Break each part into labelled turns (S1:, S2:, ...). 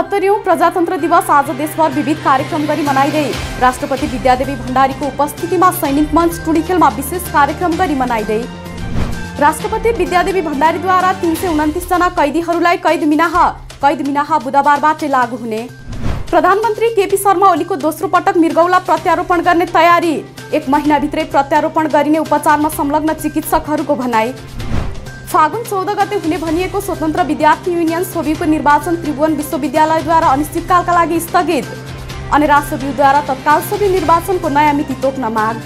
S1: बहत्तरीौँ प्रजातन्त्र दिवस आज देशभर विविध कार्यक्रम गरी मनाइँदै राष्ट्रपति विद्यादेवी भण्डारीको उपस्थितिमा सैनिक मञ्च टुडीखेलमा विशेष कार्यक्रम गरी मनाइँदै राष्ट्रपति विद्यादेवी भण्डारीद्वारा तिन सय उन्तिसजना कैदीहरूलाई कैद मिनाह कैद मिनाह बुधबारबाटै लागू हुने। प्रधानमन्त्री केपी शर्मा ओलीको दोस्रो पटक मृगौला प्रत्यारोपण गर्ने तयारी। एक महिनाभित्रै प्रत्यारोपण गरिने उपचारमा संलग्न चिकित्सकहरूको भनाई। फागुन चौध गते हुने भनिएको स्वतन्त्र विद्यार्थी युनियन सोभिको निर्वाचन त्रिभुवन विश्वविद्यालयद्वारा अनिश्चितकालका लागि स्थगित। अनि राष्ट्रव्यूद्वारा तत्काल सोभि निर्वाचनको नयाँ मिति तोक्न माग।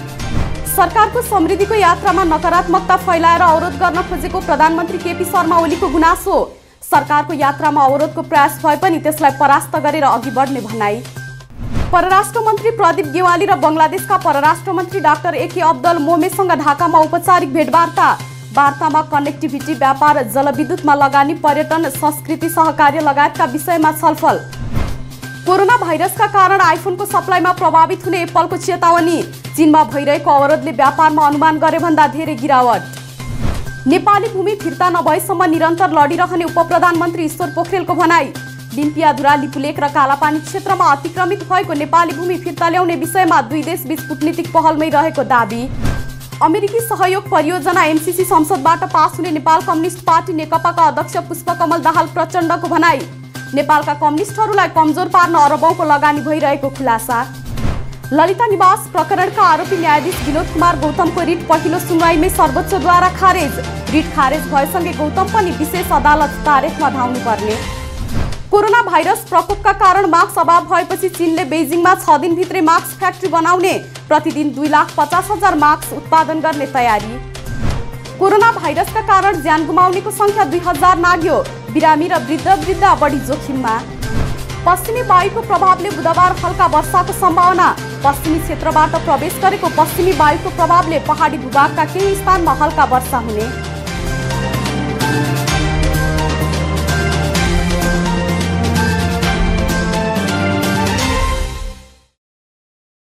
S1: सरकारको समृद्धिको यात्रामा नकारात्मकता फैलाएर अवरोध गर्न खोजेको प्रधानमन्त्री केपी शर्मा ओलीको गुनासो। सरकारको यात्रामा अवरोधको प्रयास भए पनि त्यसलाई परास्त गरेर अघि बढ्ने भनाई। परराष्ट्र मन्त्री प्रदीप गेवाली र बङ्गलादेशका परराष्ट्र मन्त्री डाक्टर एके अब्दल मोमेसँग ढाकामा औपचारिक भेटवार्ता। वार्तामा कनेक्टिभिटी व्यापार जलविद्युतमा लगानी पर्यटन संस्कृति सहकार्य लगायतका विषयमा छलफल। कोरोना भाइरसका कारण आइफोनको सप्लाईमा प्रभावित हुने एप्पलको चेतावनी। चीनमा भइरहेको अवरोधले व्यापारमा अनुमान गरे भन्दा धेरै गिरावट। नेपाली भूमि फिर्ता नभएसम्म निरन्तर लडिरहने उप प्रधानमन्त्री ईश्वर पोखरेलको भनाई। डिम्पियाधुरा लिपुलेक र कालापानी क्षेत्रमा अतिक्रमित भएको नेपाली भूमि फिर्ता ल्याउने विषयमा दुई देशबीच कूटनीतिक पहलमै रहेको दावी। अमेरिकी सहयोग परियोजना एमसिसी संसदबाट पास हुने नेपाल कम्युनिस्ट पार्टी नेकपाका अध्यक्ष पुष्पकमल दाहाल प्रचण्डको भनाई। नेपालका कम्युनिस्टहरूलाई कमजोर पार्न अरबौँको लगानी भइरहेको खुलासा। ललिता निवास प्रकरणका आरोपी न्यायाधीश विनोद कुमार गौतमको रिट पहिलो सुनवाईमै सर्वोच्चद्वारा खारेज। रिट खारेज भएसँगै गौतम पनि विशेष अदालत तारेखमा धाउनु पर्ने कोरोना भाइरस प्रकोपका कारण मास्क अभाव भएपछि चीनले बेजिङमा छ दिनभित्रै मास्क फ्याक्ट्री बनाउने प्रतिदिन दुई लाख पचास हजार मास्क उत्पादन गर्ने तयारी। कोरोना भाइरसका कारण ज्यान गुमाउनेको सङ्ख्या दुई हजार नाग्यो बिरामी र वृद्ध वृद्ध बढी जोखिममा। पश्चिमी वायुको प्रभावले बुधबार हल्का वर्षाको सम्भावना। पश्चिमी क्षेत्रबाट प्रवेश गरेको पश्चिमी वायुको प्रभावले पहाडी भूभागका केही स्थानमा हल्का वर्षा हुने।